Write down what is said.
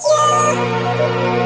Yeah.